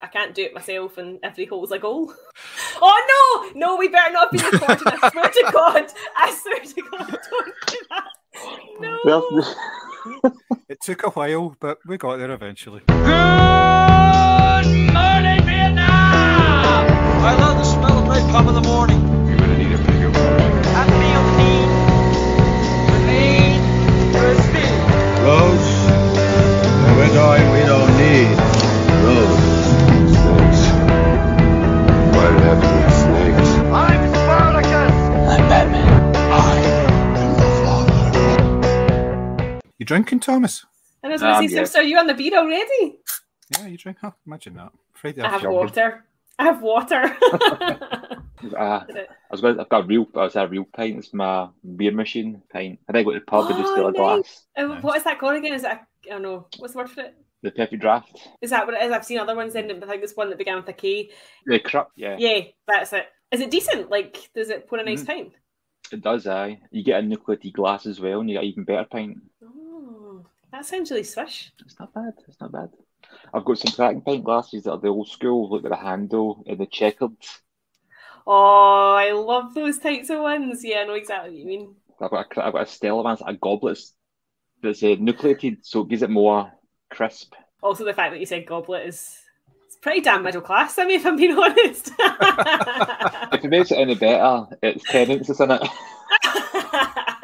I can't do it myself, and every hole's a goal. Oh no, no, we better not be recording. I swear to God, I swear to God, don't do that. No. it took a while, but we got there eventually. Good morning, Vietnam! I love the smell of napalm in the morning. Drinking, Thomas? And I was going Um, to say, yeah. so are you on the beat already? Yeah, you drink. Huh, imagine that. Friday I have afternoon. water. I have water. Uh, I was going. I've got a real. I was a real pint. It's my beer machine pint. I think I go to the pub and just Oh, fill a nice. glass. Uh, Nice. What is that called again? Is it? I don't know. What's the word for it? The Perfect draft. Is that what it is? I've seen other ones in it, but I think there's one that began with a K. The crap. Yeah, Yeah, that's it. Is it decent? Like, does it put a nice Mhm. pint? it does. Aye, you get a nucleated glass as well, and you get an even better pint. Oh, that sounds really swish. It's not bad. It's not bad. I've got some cracking pint glasses that are the old school, look at the handle and the checkered. Oh, I love those types of ones. Yeah, I know exactly what you mean. I've got a, I've got a Stella one, it's a goblet that's uh, nucleated, so it gives it more crisp. Also, the fact that you said goblet is it's pretty damn middle class. I mean, if I'm being honest. If it makes it any better, it's Tennent's in it.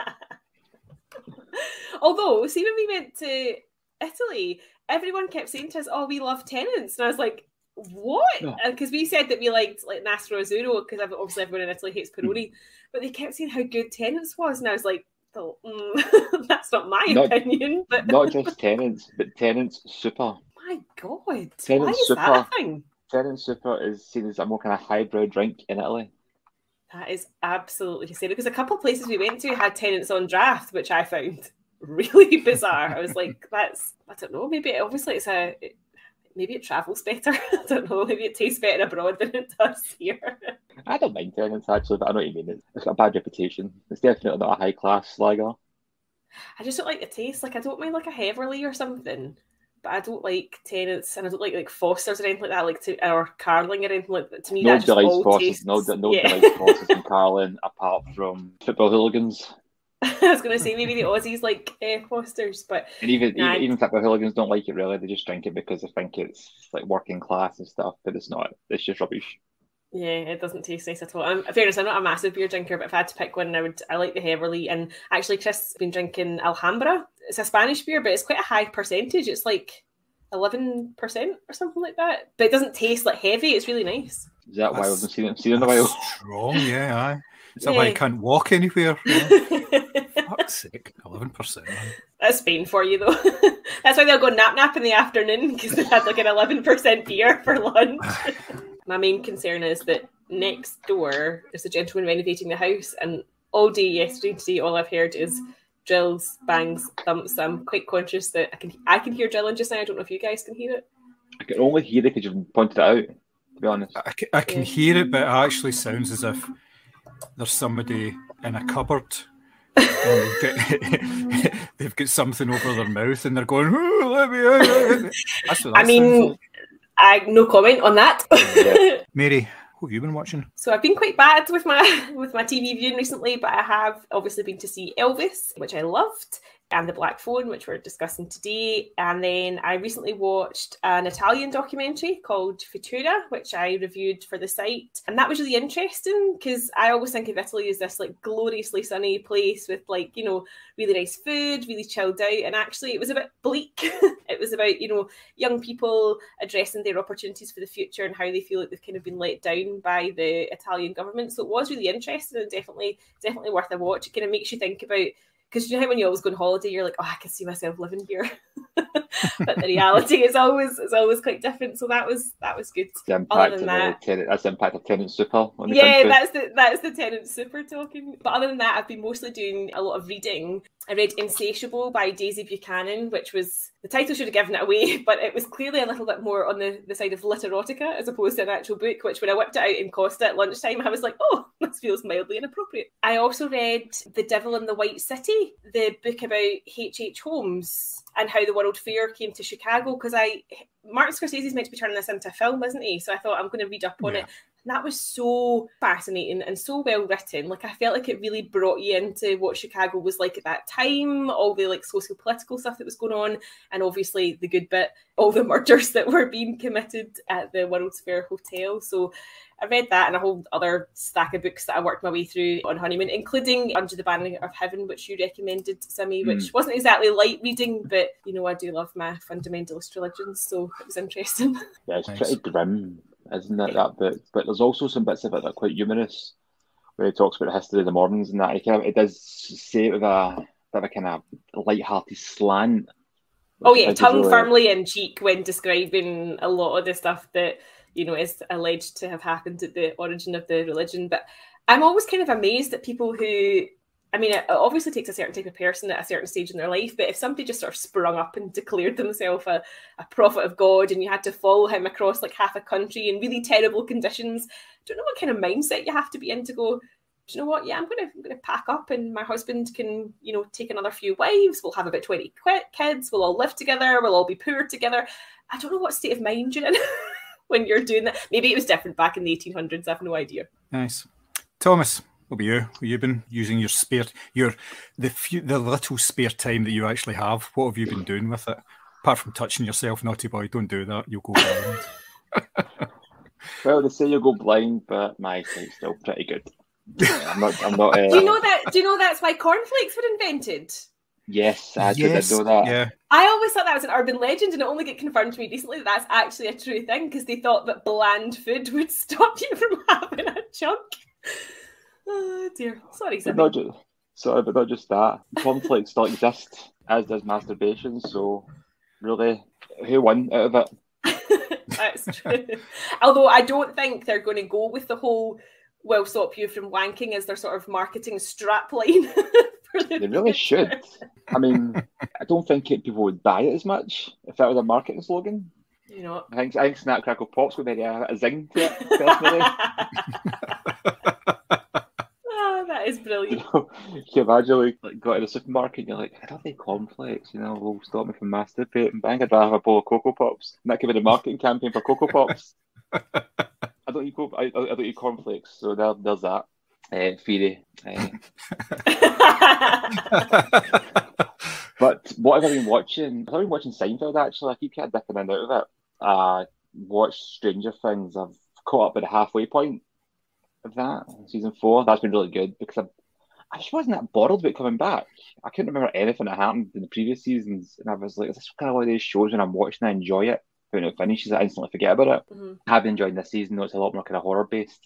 Although, see, when we went to Italy, everyone kept saying to us, "Oh, we love Tennent's," and I was like, "What?" No. Because we said that we liked like Nastro Azzurro because obviously everyone in Italy hates. Peroni, but they kept saying how good Tennent's was, and I was like, oh, mm, "That's not my Not- opinion." But Not just Tennent's, but Tennent's super. my God, why Tennent's is that a super. thing? Tennent super is seen as a more kind of highbrow drink in Italy. That is absolutely hysterical. Because a couple of places we went to had Tennent's on draft, which I found really bizarre. I was like, that's I don't know. Maybe obviously it's a it- maybe it travels better. I don't know. Maybe it tastes better abroad than it does here. I don't mind Tennent's actually, but I know what you mean. It's got a bad reputation. It's definitely not a high class lager. I just don't like the taste. Like I don't mind like a Heverlee or something. But I don't like Tennent's, and I don't like like Fosters or anything like that, like to or Carling or anything like that. To me, that just all Fosters. tastes. No, nobody yeah. Fosters and Carling apart from football hooligans. I was going to say maybe the Aussies like uh, Fosters, but And even Nah, even, even football hooligans don't like it really. They just drink it because they think it's like working class and stuff, but it's not. It's just rubbish. Yeah, it doesn't taste nice at all. I'm fairness, I'm not a massive beer drinker, but if I had to pick one, I would. I like the Heverlee, and actually, Chris has been drinking Alhambra. It's a Spanish beer, but it's quite a high percentage. It's like eleven percent or something like that. But it doesn't taste like heavy. It's really nice. Is that why That's- we've seen it seen it in a while? Strong, yeah, aye. Is that why Yeah. you can't walk anywhere? Yeah. Fuck's sake, eleven percent. That's Spain for you, though. That's why they'll go nap nap in the afternoon because they had like an eleven percent beer for lunch. My main concern is that next door there's a gentleman renovating the house, and all day yesterday and today, all I've heard is drills, bangs, thumps. I'm quite conscious that I can I can hear drilling just now. I don't know if you guys can hear it. I can only hear it because you've pointed it out. To be honest, I can, I can Yeah. hear it, but it actually sounds as if there's somebody in a cupboard. and they've, got, they've got something over their mouth and they're going, let me out. That's what that I mean- like. I no comment on that. Yeah. Mary, what have you been watching? So I've been quite bad with my with my TV viewing recently, but I have obviously been to see Elvis, which I loved, and The Black Phone, which we're discussing today. And then I recently watched an Italian documentary called Futura, which I reviewed for the site, and that was really interesting because I always think of Italy as this like gloriously sunny place with like you know really nice food, really chilled out, and actually it was a bit bleak. it was about you know young people addressing their opportunities for the future and how they feel like they've kind of been let down by the Italian government. So it was really interesting and definitely definitely worth a watch. It kind of makes you think about because you know how when you always go on holiday, you're like, oh, I can see myself living here, but the reality is always is always quite different. So that was that was good. the Other than that- Tennent, that's the impact of Tennent super on the Yeah, country. that's the that's the Tennent super talking. But other than that, I've been mostly doing a lot of reading. I read Insatiable by Daisy Buchanan, which was the title should have given it away, but it was clearly a little bit more on the, the side of literotica as opposed to an actual book, which when I whipped it out in Costa at lunchtime, I was like, oh, this feels mildly inappropriate. I also read The Devil in the White City, the book about H.H. H. Holmes and how the World Fair came to Chicago, because I Martin Scorsese's meant to be turning this into a film, isn't he? So I thought I'm going to read up on Yeah. it. And that was so fascinating and so well written. Like I felt like it really brought you into what Chicago was like at that time, all the like socio political stuff that was going on, and obviously the good bit, all the murders that were being committed at the World's Fair Hotel. So I read that and a whole other stack of books that I worked my way through on honeymoon, including Under the Banner of Heaven, which you recommended, Simi, which hmm. wasn't exactly light reading, but you know I do love my fundamentalist religions, so it was interesting. Yeah, it's Nice. pretty grim, isn't it, that book? But there's also some bits of it that are quite humorous, where he talks about the history of the Mormons and that. It, kind of, it does say it with a bit of a kind of light-hearted slant. Oh yeah, tongue really- firmly in cheek when describing a lot of the stuff that you know is alleged to have happened at the origin of the religion. But I'm always kind of amazed at people who, I mean, it obviously takes a certain type of person at a certain stage in their life. But if somebody just sort of sprung up and declared themselves a, a prophet of God, and you had to follow him across like half a country in really terrible conditions, I don't know what kind of mindset you have to be in to go. Do you know what? Yeah, I'm gonna I'm gonna pack up, and my husband can, you know, take another few wives. We'll have about twenty kids. We'll all live together. We'll all be poor together. I don't know what state of mind you're in when you're doing that. Maybe it was different back in the 1800s. I have no idea. Nice. Thomas, what about you? Have you been using your spare your the few the little spare time that you actually have? What have you been doing with it? Apart from touching yourself, naughty boy, don't do that. You'll go blind. Well, they say you'll go blind, but my sight's still pretty good. Yeah, I'm not. I'm not. Uh, Do you know that? Do you know that's why cornflakes were invented? Yes, I did yes, know that. yeah. I always thought that was an urban legend, and it only got confirmed to me recently that that's actually a true thing because they thought that bland food would stop you from having a chunk. Oh dear, sorry, But not just, sorry, but not just that. Conflict still exists, as does masturbation. So, really, who won out of it? That's true. Although I don't think they're going to go with the whole "will stop you from wanking" as their sort of marketing strapline. They really should. I mean, I don't think it, people would buy it as much if that was a marketing slogan. You know. I think I think Snap Crackle Pops would maybe a, a zing to it. Personally, oh, that is you brilliant. know, you imagine like, like go to the supermarket and you're like, I don't need cornflakes. You know, will stop me from masturbating. Bang! I'd rather have a bowl of Cocoa Pops. And that could be the marketing campaign for Cocoa Pops. I don't eat co- I, I don't eat cornflakes, so there, there's that uh, theory. Uh, But what have I been watching? I've been watching Seinfeld actually. I keep kind of dipping in and out of it. I watched Stranger Things. I've caught up at the halfway point of that season four. That's been really good because I, I just wasn't that bothered about coming back. I couldn't remember anything that happened in the previous seasons, and I was like, "This is kind of one of these shows when I'm watching, I enjoy it. When it finishes, I instantly forget about it." Mhm. I have been enjoying this season. though it's a lot more kind of horror based,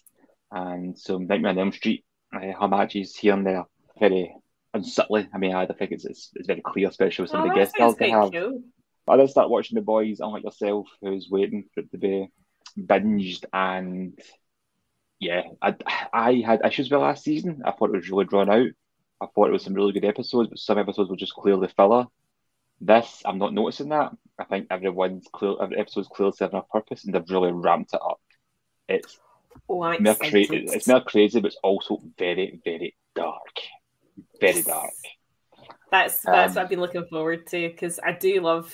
and so Nightmare on Elm Street, uh, homages here and there, very unsubtly. I mean, I think it's, it's it's very clear, especially with some Oh, of the guest stars they have. I did start watching The Boys, unlike yourself, who's waiting for it to be binged. And yeah, I, I had issues with last season. I thought it was really drawn out. I thought it was some really good episodes, but some episodes were just clearly filler. This, I'm not noticing that. I think everyone's clear, every episode's clearly serving a purpose, and they've really ramped it up. It's Oh, more cra- it's more crazy, but it's also very, very dark. Very dark. That's that's Um, what I've been looking forward to because I do love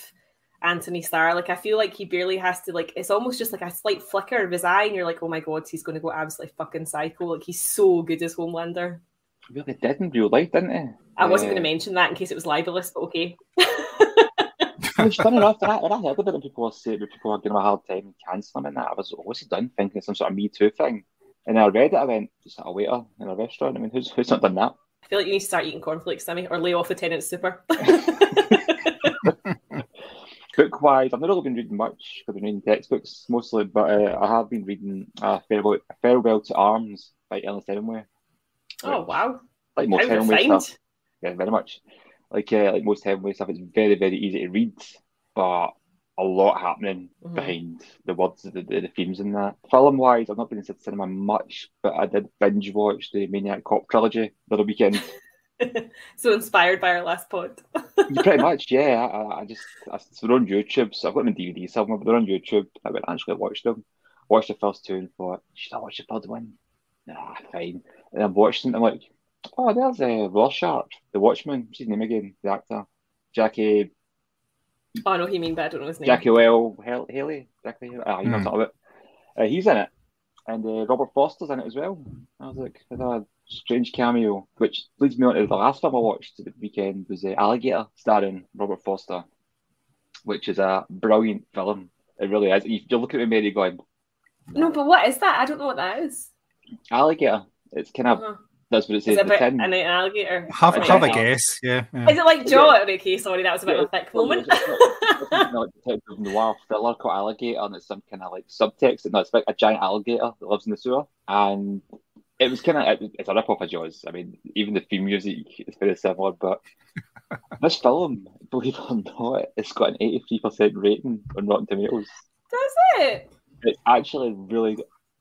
Anthony Starr. Like I feel like he barely has to like it's almost just like a slight flicker of his eye, and you're like, oh my god, he's going to go absolutely fucking psycho. Like he's so good as Homelander. He really did in real life, didn't he? I wasn't going to mention that in case it was libelous, but okay. It's funny enough, when I, when I heard about it, people were saying people were giving him a hard time cancelling him and that. I was, like, what's he done? Thinking it's some sort of Me Too thing. And then I read it, I went, just a waiter in a restaurant. I mean, who's who's not done that? I feel like you need to start eating cornflakes, Sammy, or lay off Lieutenant Super. Book wise, I've not really been reading much. I've been reading textbooks mostly, but uh, I have been reading uh, Farewell, Farewell to Arms by Ernest Hemingway. oh wow, Like how most Hemingway refined. stuff. Yeah, very much. Like uh, like most Hemingway stuff, it's very, very easy to read, but a lot happening Mhm. behind the words, the, the, the themes in that. Film wise, I've not been into the cinema much, but I did binge watch the Maniac Cop trilogy the other weekend. so inspired by our last pod. Pretty much, yeah. I, I- I just I, so they're on YouTube, so I've got them in DVD somewhere, but they're on YouTube. I went and actually watched them. Watched the first two and thought, should I watch the third one? Nah, fine. And I watched them. I'm like, oh, there's a uh, Rorschach, the Watchman. What's his name again? The actor, Jackie Oh, I know who you mean, but I don't know his name. Jackie Well Hale- Haley. Jackie, Haley? ah, you know what I'm talking about. Uh, he's in it, and uh, Robert Forster's in it as well. I was like, a strange cameo, which leads me on to the last film I watched the weekend was uh, Alligator, starring Robert Forster, which is a brilliant film. It really is. You, you look at me, Mary, going, No, but what is that? I don't know what that is. Alligator. It's kind of Uh-huh. that's what it Is says it in the about an alligator? Have have a guess, yeah. yeah. Is it like Jaw? Okay, sorry, that was a bit of a thick Well, moment. It's, it's, it's like detective noir thriller called Alligator, and it's some kind of like subtext. No, it's like a giant alligator that lives in the sewer, and it was kind of it's a rip off of Jaws. I mean, even the theme music is very similar, but this film, believe it or not, it's got an eighty-three percent rating on Rotten Tomatoes. Does it? It's actually really.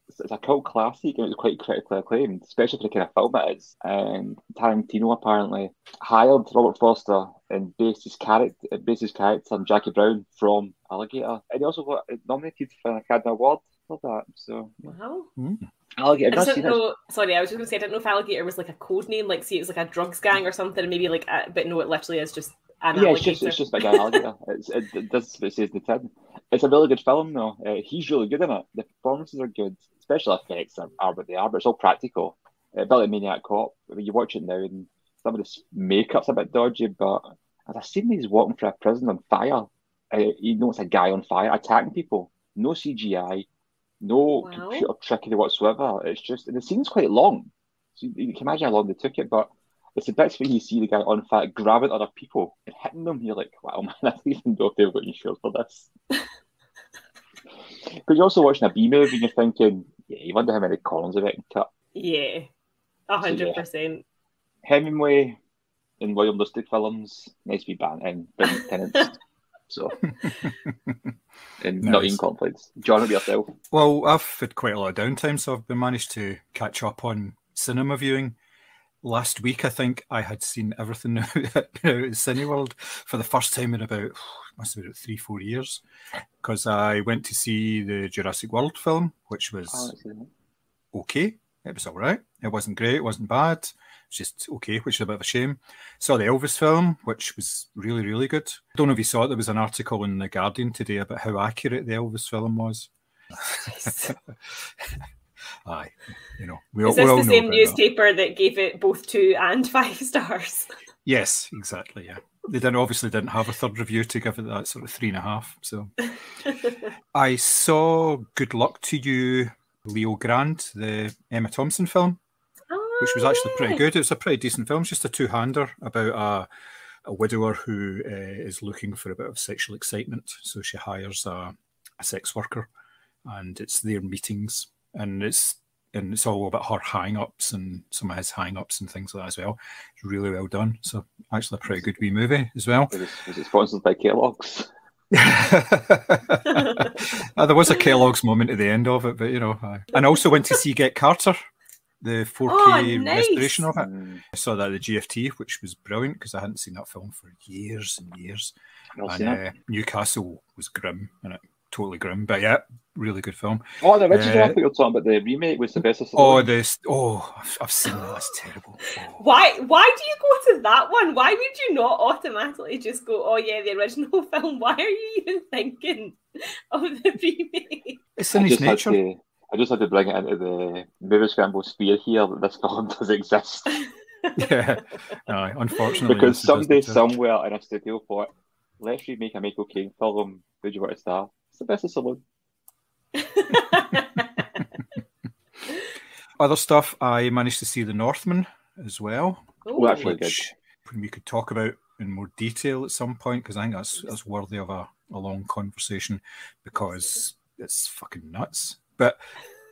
It's it's a cult classic and it's quite critically acclaimed, especially for the kind of film it is. And Tarantino apparently hired Robert Forster and based his character, based his character on Jackie Brown from Alligator, and he also got nominated for an Academy Award for that. So Wow. Hmm. Alligator, I have just you didn't know. Sorry, I was just going to say I didn't know if alligator was like a code name, like see it was like a drugs gang or something, maybe like, a, but no, it literally is just an? Yeah, it's just it's just like an alligator. It's, it, it what it says in the tin. It's a really good film though. Uh, he's really good in it. The performances are good. Special effects are, are what they are, but it's all practical. Uh, Billy Maniac Cop. I mean, you watch it now, and some of this makeup's a bit dodgy, but as I've seen these walking through a prison on fire, uh, you know it's a guy on fire attacking people. No CGI, no Wow. computer trickery whatsoever. It's just and the scene's quite long, so you, you can imagine how long they took it. But it's the bits where you see the guy on fire grabbing other people and hitting them. You're like, wow, man, I don't even know if they've got insurance for this. Because you're also watching a B movie and you're thinking, yeah, you wonder how many columns of it can cut. Yeah, a hundred percent. Hemingway in William Lustig films, nice to be banned and Tennent's. So, and not Nice. even conflicts. John, what about yourself? Well, I've had quite a lot of downtime, so I've been managed to catch up on cinema viewing. Last week, I think I had seen everything out at Cineworld for the first time in about must have been about three, four years, because I went to see the Jurassic World film, which was Oh, okay. It was all right. It wasn't great. It wasn't bad. It's just okay, which is a bit of a shame. Saw the Elvis film, which was really, really good. I don't know if you saw it. There was an article in the Guardian today about how accurate the Elvis film was. Aye, you know, we, all- Is we this all the know same about that. newspaper that. gave it both two and five stars? Yes, exactly. Yeah, they didn't obviously didn't have a third review to give it that sort of three and a half. So I saw Good Luck to You, Leo Grande, the Emma Thompson film. which was actually pretty good. It was a pretty decent film, It's just a two-hander about a, a widower who uh, is looking for a bit of sexual excitement. So she hires a, a sex worker, and it's their meetings, and it's and it's all about her hang-ups and some of his hang-ups and things like that as well. It's really well done. So actually a pretty good wee movie as well. Was it, was it sponsored by Kellogg's? Uh, there was a Kellogg's moment at the end of it, but you know, aye. and I also went to see Get Carter, the 4K Oh, nice. restoration of it. Mm, I saw that at the GFT, which was brilliant because I hadn't seen that film for years and years. And uh, Newcastle was grim and it totally grim, but yeah, really good film. Oh, the original. I uh, thought you were talking about the remake with Sylvester Oh, this! Oh, I've, I've seen that. That's terrible. Oh. Why? Why do you go to that one? Why would you not automatically just go, "Oh yeah, the original film"? Why are you even thinking of the remake? It's in I his just had nature. to. I just had to bring it into the movie scramble sphere here that this film does exist Yeah, Aye, unfortunately, because yes, it does someday somewhere in a studio thought, let's remake a Michael Caine film. Who do you want to star? Sylvester Stallone. Other stuff, I managed to see The Northman as well. Oh, really good. which we could talk about in more detail at some point because I think that's that's worthy of a, a long conversation because it's fucking nuts. But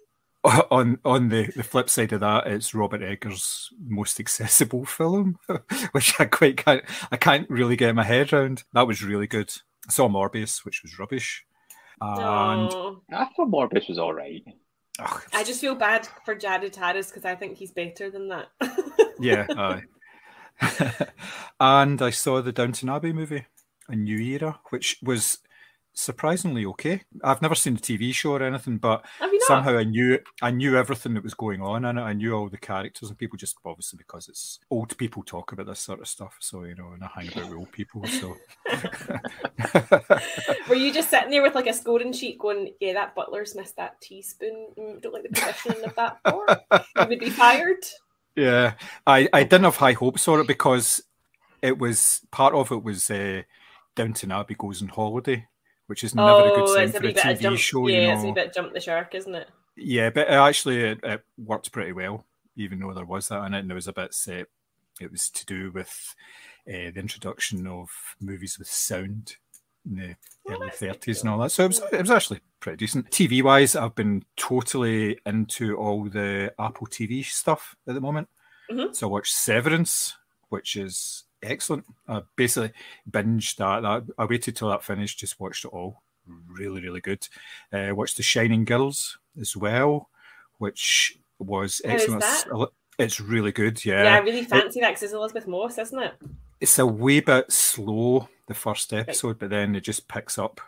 on on the, the flip side of that, it's Robert Eggers' most accessible film, which I quite can't I can't really get my head around. That was really good. I saw Morbius, which was rubbish. And I thought Morbius was all right. ugh, I just feel bad for Jared Harris because I think he's better than that. yeah, aye. and I saw the Downton Abbey movie, A New Era, which was surprisingly okay. I've never seen the TV show or anything, but Have you not? somehow I knew I knew everything that was going on and. I knew all the characters and people just obviously because it's old people talk about this sort of stuff. So you know, and I hang about with old people. So Were you just sitting there with like a scoring sheet going, yeah, that butler's missed that teaspoon. Mm, don't like the positioning of that fork. You would be fired. yeah, I I didn't have high hopes for it because it was part of it was uh, Downton Abbey goes on holiday, which is never a good oh, sign for a wee bit of TV jump. show. yeah, you it's a bit jump the shark, isn't it? Yeah, but actually it, it worked pretty well, even though there was that in it, and there was a bit set. It was to do with uh, the introduction of movies with sound in the Oh, early that's quite thirties and all that. So it was it was actually pretty decent. TV wise, I've been totally into all the Apple TV stuff at the moment. Mhm. So I watched Severance, which is excellent. I basically binged that. that. I waited till that finished, just watched it all. Really, really good. Uh, watched The Shining Girls as well, which was excellent. It's, really good. Yeah, Yeah, I really fancy that because it's Elisabeth Moss, isn't it? it's a wee bit slow the first episode, but then it just picks up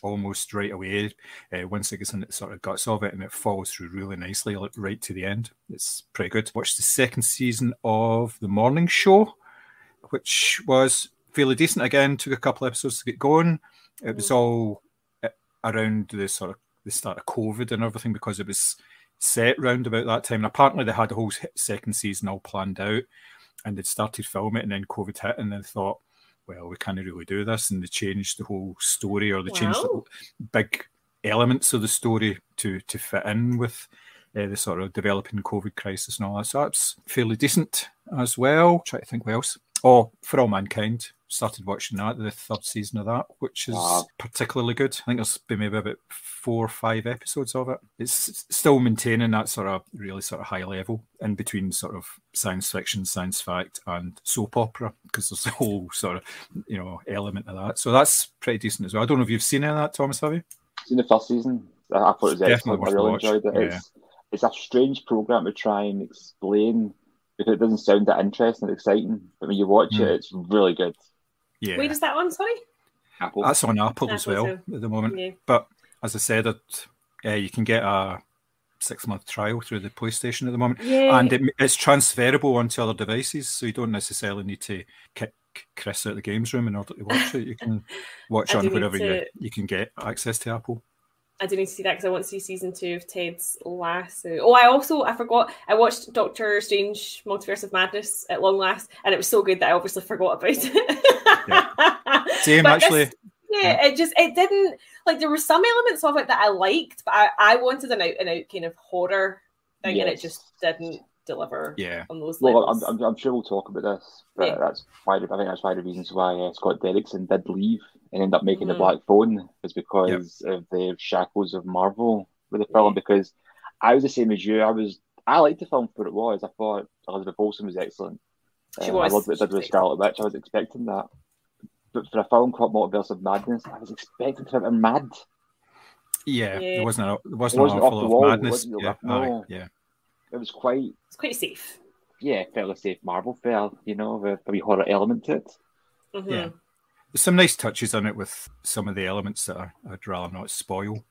almost right away uh, once it gets in the sort of guts of it, and it follows through really nicely like, right to the end. It's pretty good. Watched the second season of the Morning Show, which was fairly decent. Again, took a couple episodes to get going. It was all uh, around the sort of the start of COVID and everything because it was set round about that time. And apparently, they had the whole second season all planned out, and they'd started filming it, and then COVID hit, and then thought, well, we can't really do this, and they changed the whole story, or they changed Wow. the big elements of the story to to fit in with uh, the sort of developing COVID crisis and all that. So that's fairly decent as well. Try to think what else. Oh, For All Mankind. Started watching that, the third season of that, which is Wow. particularly good. I think there's been maybe about four or five episodes of it. It's still maintaining that sort of really sort of high level in between sort of science fiction, science fact, and soap opera, because there's a whole sort of you know element of that. So that's pretty decent as well. I don't know if you've seen any of that, Thomas, have you? Seen the first season. I thought it was Definitely excellent. I really enjoyed it. yeah. It's it's a strange program to try and explain because it doesn't sound that interesting and exciting. But when you watch Hmm. it, it's really good. Yeah, Wait, is that one? Sorry. Apple. that's on Apple as well too. at the moment. Yeah. But as I said, it, uh, you can get a six month trial through the PlayStation at the moment, Yeah. and it, it's transferable onto other devices, so you don't necessarily need to kick Chris out of the games room in order to watch it. You can watch I on do need wherever you, you can get access to Apple. I do need to see that because I want to see season two of Ted's Lasso. Oh, I also I forgot I watched Doctor Strange Multiverse of Madness at long last, and it was so good that I obviously forgot about it. Same But this- actually. yeah, it just it didn't like there were some elements of it that I liked, but I, I wanted an out and out kind of horror thing, and it just didn't deliver Yeah, on those Well, levels. I'm, I'm, I'm sure we'll talk about this, but Yeah. that's why I think that's why the reasons why uh, Scott Derrickson did leave and end up making the Mhm. Black Phone was because of the shackles of Marvel with the film. Because I was the same as you. I was I liked the film for what it was. I thought Elizabeth Olsen was excellent. She Uh, was. I loved what it She did was with Scarlet Witch. I was expecting that. But for a film called Multiverse of Madness, I was expecting to have mad. yeah. Yeah. There wasn't a, It wasn't, wasn't an off awful the wall, of it madness. Yeah, like- aye, no. yeah. It was quite it's quite safe. yeah, fairly safe Marvel fair, you know, with a wee horror element to it. Mhm. Yeah. There's some nice touches on it with some of the elements that I, I'd rather not spoil.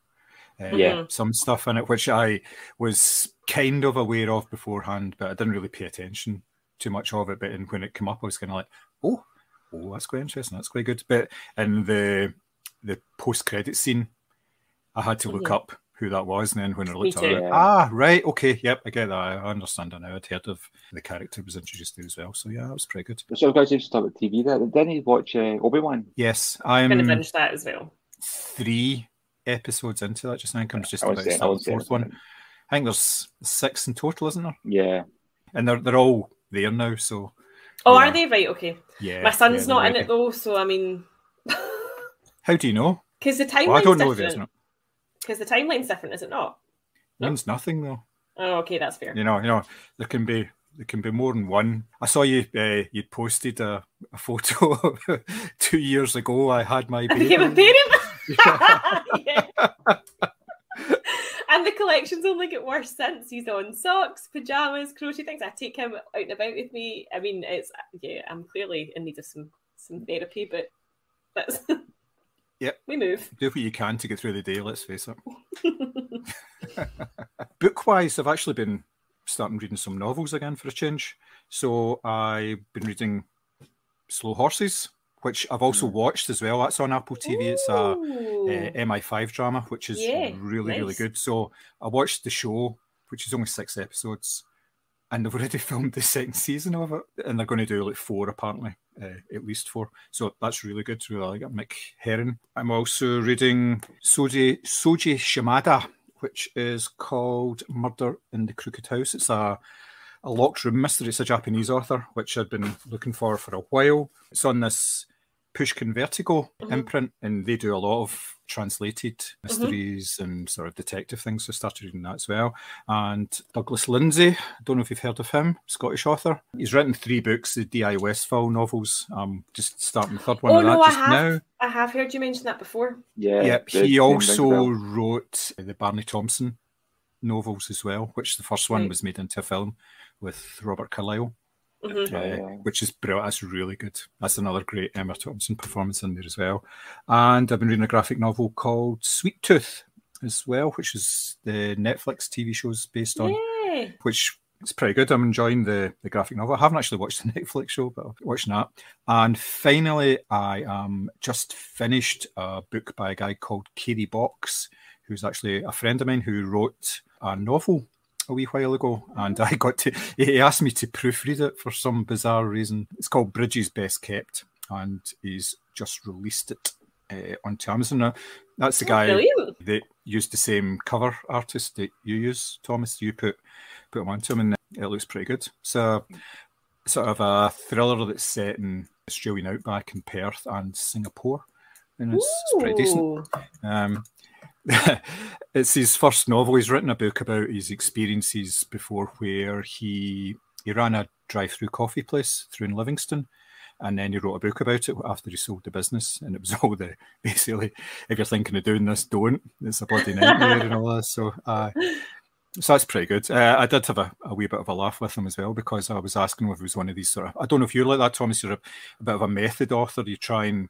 Uh, Yeah. Some stuff in it which I was kind of aware of beforehand, but I didn't really pay attention too much of it. But in, when it came up, I was kind of like, oh, oh, that's quite interesting. That's quite good. But in the the post credit scene, I had to look Mhm. up who that was, and then when I looked at it, Yeah. ah, right, okay, yep, I get that. I understand it now. I'd heard of the character was introduced there as well, so yeah, that was pretty good. So guys, just talk about TV there. Didn't you watch uh, Obi Wan? Yes, I'm gonna I'm that as well. three episodes into that. Just I think I'm just about was to saying, start the fourth one. I think there's six in total, isn't there? Yeah, And they're they're all there now. So Oh, Yeah. are they right? Okay. yeah, My son's yeah, not they're in it though, so I mean, How do you know? because the timeline's Well, I don't know if it's not. Because the timeline's different, is it not? No? Means nothing though. Oh, okay, that's fair. You know, you know, there can be there can be more than one. I saw you uh, you posted a, a photo two years ago. I had my I baby. became a parent. and the collections only get worse since he's on socks, pajamas, crochet things. I take him out and about with me. I mean, it's yeah, I'm clearly in need of some some therapy, but that's Yep. we move. Do what you can to get through the day, let's face it. Book wise, I've actually been starting reading some novels again for a change. So I've been reading Slow Horses, which I've also watched as well. That's on Apple TV. It's a uh, MI5 drama, which is Yeah, really, really good. So I watched the show, which is only six episodes, and they've already filmed the second season of it, and they're going to do like four apparently, uh, at least four. So that's really good. Really like. Mick Herron. I'm also reading Soji Soji Shimada, which is called Murder in the Crooked House. It's a a locked room mystery. It's a Japanese author, which I've been looking for for a while. It's on this Pushkin Vertigo Mhm. imprint, and they do a lot of translated mysteries and sort of detective things. So I started reading that as well. And Douglas Lindsay, I don't know if you've heard of him, Scottish author. He's written three books, the D.I. Westphall novels. Um, just starting the third one Oh of no, that I have. now. I have heard you mention that before. Yeah. Yep, the he name rings a also wrote the Barney Thomson novels as well, which the first one Right. was made into a film with Robert Carlyle. Mhm. Oh, uh, yeah. which is brilliant. That's really good. That's another great Emma Thompson performance in there as well. And I've been reading a graphic novel called Sweet Tooth as well, which is the Netflix TV shows based on, Yeah. which is pretty good. I'm enjoying the, the graphic novel. I haven't actually watched the Netflix show, but I'm watching that. And finally, I um just finished a book by a guy called Katie Box, who's actually a friend of mine who wrote a novel a wee while ago, and I got to. He asked me to proofread it for some bizarre reason. It's called Bridges Best Kept, and he's just released it uh, onto Amazon now. That's the Oh, guy Brilliant. that used the same cover artist that you use, Thomas. You put put him onto him, and it looks pretty good. So, sort of a thriller that's set in Australian outback in Perth and Singapore, and it's, it's pretty decent. Um, it's his first novel. He's written a book about his experiences before, where he he ran a drive-through coffee place through in Livingston, and then he wrote a book about it after he sold the business. And it was all the basically, if you're thinking of doing this, don't. It's a bloody nightmare and all this. So, uh, so that's pretty good. Uh, I did have a, a wee bit of a laugh with him as well because I was asking if he was one of these sort of. I don't know if you're like that, Thomas. You're a, a bit of a method author. You try and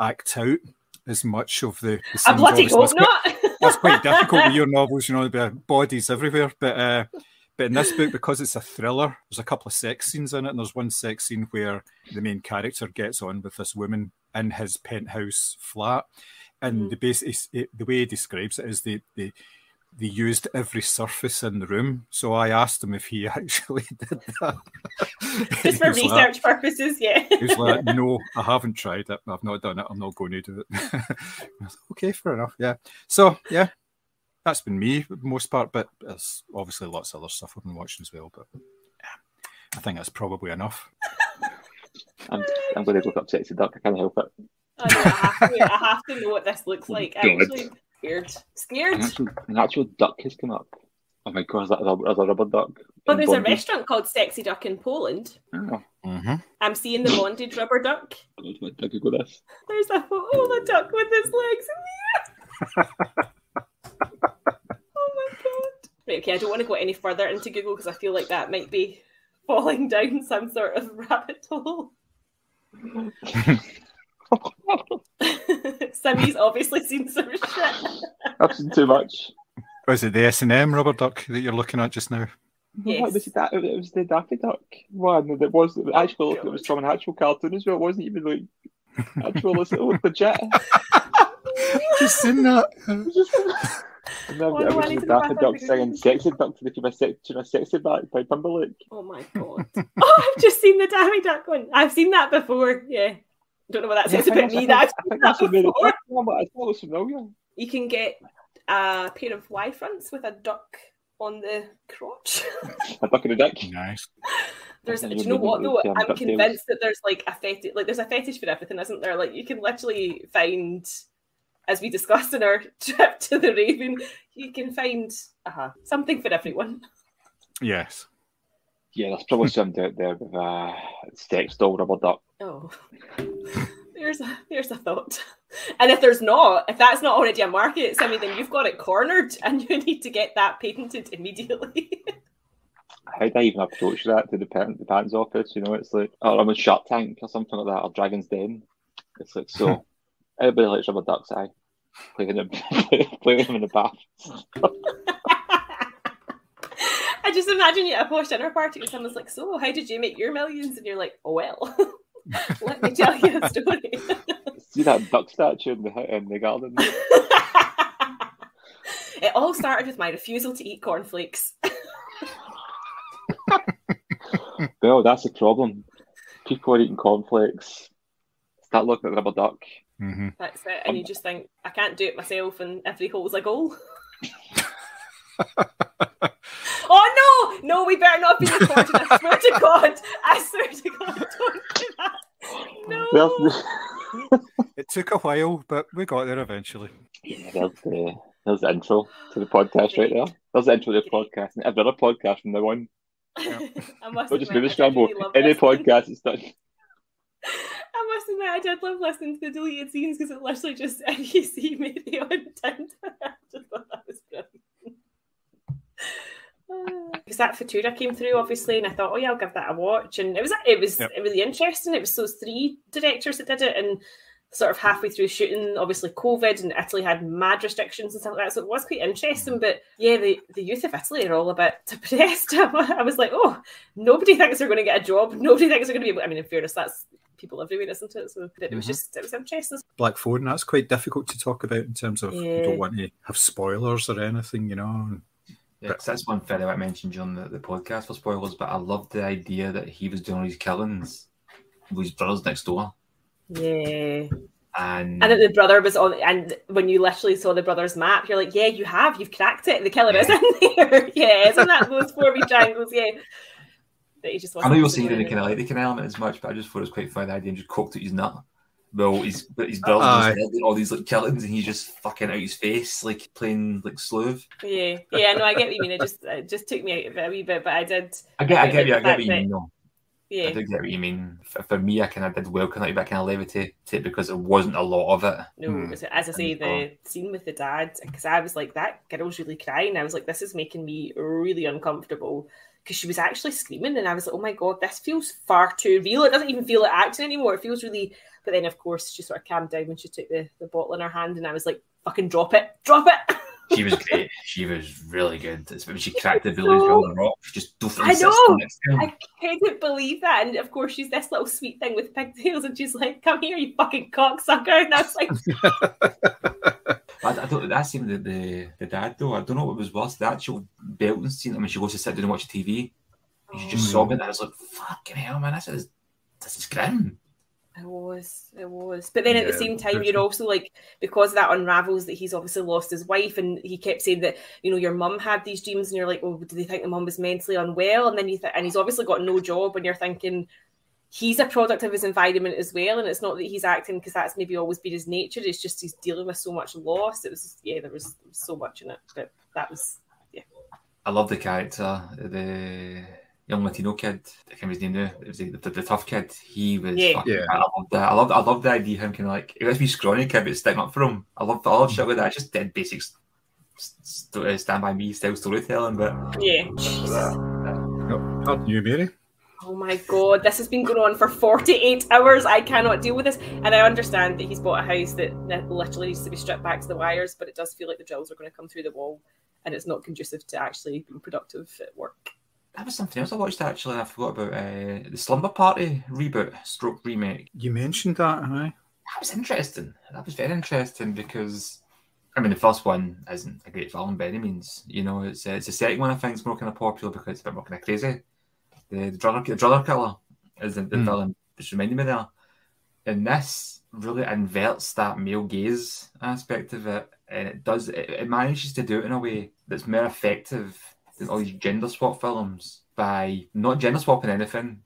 act out as much of the. the I bloody hope not. That's quite difficult with your novels, you know, there are bodies everywhere. But uh, but in this book, because it's a thriller, there's a couple of sex scenes in it, and there's one sex scene where the main character gets on with this woman in his penthouse flat, and Mhm. the base is it, the way he describes it is they they they used every surface in the room. So I asked him if he actually did that. Just for He was like- research purposes, yeah. he was like, "No, I haven't tried it. I've not done it. I'm not going to do it." Like, okay, fair enough. Yeah. So yeah, that's been me for the most part. But there's obviously lots of other stuff I've been watching as well. But yeah, I think that's probably enough. I'm, I'm going to look up Sexy Duck. I can't help it. I, know, I, have to, I have to know what this looks oh like. I'm God. actually scared. Scared. An actual, an actual duck has come up. Oh my god, there's a, there's a rubber duck. But in there's a restaurant called Sexy Duck in Poland. Oh, Mm-hmm. I'm seeing the bondage rubber duck. God, what did I Google this? There's a photo of a duck with his legs in the air. oh my god. Right, okay, I don't want to go any further into Google because I feel like that might be falling down some sort of rabbit hole. Sammy's obviously seen some shit. I've seen too much. Oh, was it the S and M rubber duck that you're looking at just now? Yes. What was it? That it was the Daffy Duck one. It was it actually oh, it was from an actual cartoon as well. It wasn't even like actual. It looked legit. Just seen that. And then Oh, it I was need the to go Daffy Duck and singing "Sexy Duck" to the tune of "Sex- "Sexy Back" by Timberlake. Oh my god. Oh, I've just seen the Daffy Duck one. I've seen that before. Yeah. Don't know what that says think about that's- me. I That think- I think that's seen that before. No, but I thought familiar. You can get a pair of Y fronts with a duck on the crotch. A duck and a dick. Nice. There's, I do think you know we what need though? to, I'm DuckTales. convinced that there's like a fetish, like there's a fetish for everything, isn't there? Like you can literally find, as we discussed in our trip to the Raven, you can find uh something for everyone. Yes. Yeah, there's probably somebody out there with uh, a sex doll rubber duck. Oh, There's a there's a thought. And if there's not, if that's not already a market, Sammy, then you've got it cornered and you need to get that patented immediately. How do I even approach that to the patent the patents office? You know, it's like oh, I'm a Shark Tank or something like that, or Dragon's Den. It's like so. everybody likes Rubber Duck's eye. Play them, play them in the bath. I just imagine you at a posh dinner party and someone's like, So, how did you make your millions? And you're like, Oh, well, let me tell you a story. See that duck statue in the in the garden? it all started with my refusal to eat cornflakes. Well, that's the problem. People are eating cornflakes. Start looking at the rubber duck. hmm That's it. And you just think, I can't do it myself, and every hole's a goal. Oh no! No, we better not be recording. I swear to God. I swear to God, don't do that. No. It took a while, but we got there eventually. yeah, there's the there's the intro to the podcast right there. There's the intro to the podcast and every other podcast from now on. I must Not just admit, movie I scramble. really Any listening. podcast is done. I must admit, I did love listening to the deleted scenes because it literally just you see Mary on Tinder. I just thought that was brilliant. Because that Futura came through, obviously, and I thought, oh yeah, I'll give that a watch, and it was it was Yep. really interesting. It was those three directors that did it, and sort of halfway through shooting, obviously COVID and Italy had mad restrictions and stuff like that, so it was quite interesting. But yeah, the, the youth of Italy are all a bit depressed. I was like, oh, nobody thinks they're going to get a job. Nobody thinks they're going to be able. I mean, in fairness, that's people everywhere, isn't it? So it was Mhm. just it was interesting. Black Phone, that's quite difficult to talk about in terms of you don't want to have spoilers or anything, you know. Yeah, that's one thing I mentioned during the, the podcast for spoilers, but I loved the idea that he was doing all these killings with his brothers next door. Yeah. And, And that the brother was on, and when you literally saw the brother's map, you're like, yeah, you have, you've cracked it. The killer is in there. yeah, isn't that those four wee triangles? Yeah. That he just I know you were wasn't saying you kind of like the kind of element as much, but I just thought it was quite funny the idea and just cooked at his nut. Well, he's but his brothers Aye. all these like killings, and he's just fucking out his face, like playing like sleuth. Yeah, yeah, no, I get what you mean. It just it just took me out of it a wee bit, but I did. I get, I get you, I the get what you that- mean. though. I Yeah, do get what you mean. For, for me, I kind of did welcome it, but I kind of levitate it because there wasn't a lot of it. no, Hmm. it as I say, And, the scene with the dad, because I was like, that girl's really crying. I was like, this is making me really uncomfortable because she was actually screaming, and I was like, oh my god, this feels far too real. It doesn't even feel like acting anymore. It feels really. But then, of course, she sort of calmed down when she took the, the bottle in her hand, and I was like, fucking drop it, drop it. She was great. she was really good. It's when she cracked the village So- on the rock. She just I know. next to him. I couldn't believe that. And of course, she's this little sweet thing with pigtails, and she's like, "Come here, you fucking cocksucker!" And I was like, I, I don't. That's even the, the the dad though. I don't know what was worse. The actual belting scene. I mean, she goes to sit down and watch TV. And she's just Mm. sobbing. I was like, "Fucking hell, man! This is this is grim." It was, it was. But then at the same time, you're also like, because that unravels that he's obviously lost his wife, and he kept saying that, you know, your mum had these dreams, and you're like, well, do they think the mum was mentally unwell? And then you th- and he's obviously got no job, and you're thinking he's a product of his environment as well, and it's not that he's acting because that's maybe always been his nature. It's just he's dealing with so much loss. It was, yeah, there was so much in it, but that was, yeah. I love the character, the young Latino kid. I can't remember his name now. It was the, the, the tough kid. He was. Yeah. fucking- Yeah. I love that. I love. I love the idea of him kind of like it lets me scrawny kid, but sticking up for him. I love. I love shit like that. It's just dead basics. St- uh, stand by me style storytelling, but yeah. Pardon you, Mary. Oh my god, this has been going on for 48 hours. I cannot deal with this. And I understand that he's bought a house that literally needs to be stripped back to the wires, but it does feel like the drills are going to come through the wall and it's not conducive to actually being productive at work. That was something else I watched actually. I forgot about uh, the Slumber Party reboot, stroke remake. You mentioned that, aye. That was interesting. That was very interesting because, I mean, the first one isn't a great film by any means. You know, it's uh, it's the second one I think is more kind of popular because it's a bit more kind of crazy. The the drug the drug killer is the, the Mm. villain. Just reminded me there. And this really inverts that male gaze aspect of it, and it does it, it manages to do it in a way that's more effective all these gender swap films by not gender swapping anything.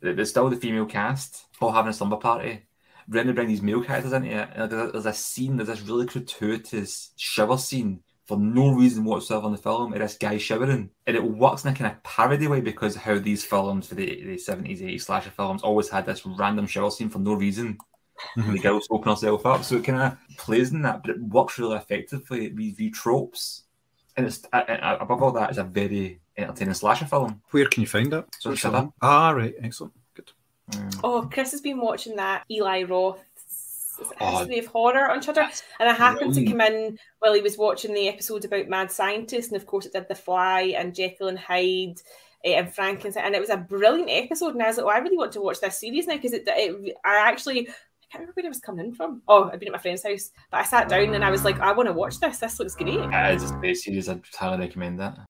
There- There's still the female cast all having a slumber party. Then they bring these male characters into it, and there's a, there's a scene, there's this really gratuitous shower scene for no reason whatsoever in the film, of this guy showering. And it works in a kind of parody way because how these films for the, the 70s, 80s slasher films always had this random shower scene for no reason. The mm-hmm. girls open herself up. So it kind of plays in that, but it works really effectively. These these tropes, and it's uh, uh, above all that, it's a very entertaining slasher film. Where can you find it? So What's shut the up. link? Ah, right, excellent. Good. Mm. Oh, Chris has been watching that Eli Roth's is Oh, History of Horror on Shudder, and I happened to come in while he was watching the episode about Mad Scientist, and of course it did The Fly and Jekyll and Hyde. eh, And Frankenstein, and it was a brilliant episode. And I was like, "Oh, I really want to watch this series now because it, it, I actually, I can't remember where I was coming in from. Oh, I'd been at my friend's house, but I sat down and I was like, I want to watch this. This looks great. It is a great series. I'd highly recommend that.